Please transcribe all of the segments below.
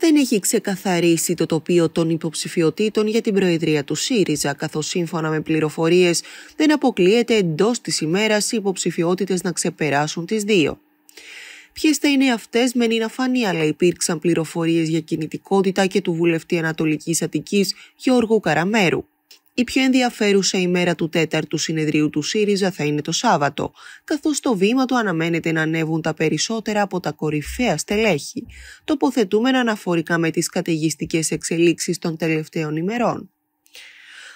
δεν έχει ξεκαθαρίσει το τοπίο των υποψηφιωτήτων για την Προεδρία του ΣΥΡΙΖΑ, καθώς σύμφωνα με πληροφορίες δεν αποκλείεται εντός της ημέρας οι υποψηφιότητες να ξεπεράσουν τις δύο. Ποιες θα είναι αυτές, μένει να φανεί, αλλά υπήρξαν πληροφορίες για κινητικότητα και του βουλευτή Ανατολικής Αττικής Γιώργου Καραμέρου. Η πιο ενδιαφέρουσα ημέρα του τέταρτου συνεδρίου του ΣΥΡΙΖΑ θα είναι το Σάββατο, καθώς στο βήμα του αναμένεται να ανέβουν τα περισσότερα από τα κορυφαία στελέχη, τοποθετούμενα αναφορικά με τις καταιγιστικές εξελίξεις των τελευταίων ημερών.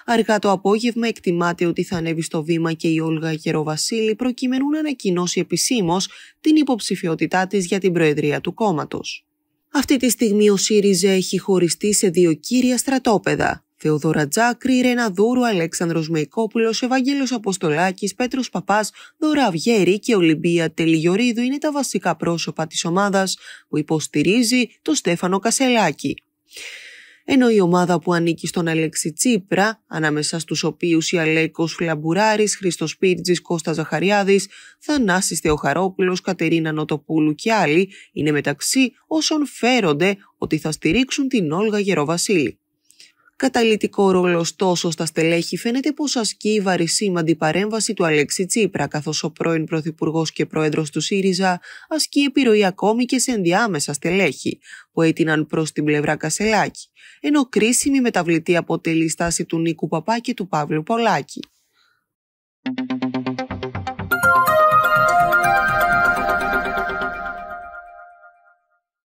Αργά το απόγευμα εκτιμάται ότι θα ανέβει στο βήμα και η Όλγα Γεροβασίλη προκειμένου να ανακοινώσει επισήμως την υποψηφιότητά της για την Προεδρία του κόμματος. Αυτή τη στιγμή ο ΣΥΡΙΖΑ έχει χωριστεί σε δύο κύρια στρατόπεδα. Θεοδόρα Τζάκρη, Ρένα Δούρου, Αλέξανδρος Μεϊκόπουλος, Ευαγγέλος Αποστολάκης, Πέτρος Παπάς, Δώρα Αυγέρη και Ολυμπία Τελιγιορίδου είναι τα βασικά πρόσωπα της ομάδας που υποστηρίζει το Στέφανο Κασελάκη ενώ η ομάδα που ανήκει στον Αλέξη Τσίπρα, ανάμεσα στους οποίους η Αλέκος Φλαμπουράρης, Χρήστος Πίρτζης, Κώστας Ζαχαριάδης, Θανάσης Θεοχαρόπουλος, Κατερίνα Νοτοπούλου και άλλοι, είναι μεταξύ όσων φέρονται ότι θα στηρίξουν την Όλγα Γεροβασίλη. Καταλητικό ρόλος ωστόσο στα στελέχη φαίνεται πως ασκεί η βαρισίμαντη παρέμβαση του Αλέξη Τσίπρα, καθώς ο πρώην Πρωθυπουργός και Πρόεδρος του ΣΥΡΙΖΑ ασκεί επιρροή ακόμη και σε ενδιάμεσα στελέχη, που έτειναν προς την πλευρά Κασελάκη, ενώ κρίσιμη μεταβλητή αποτελεί η στάση του Νίκου Παπά και του Παύλου Πολάκη.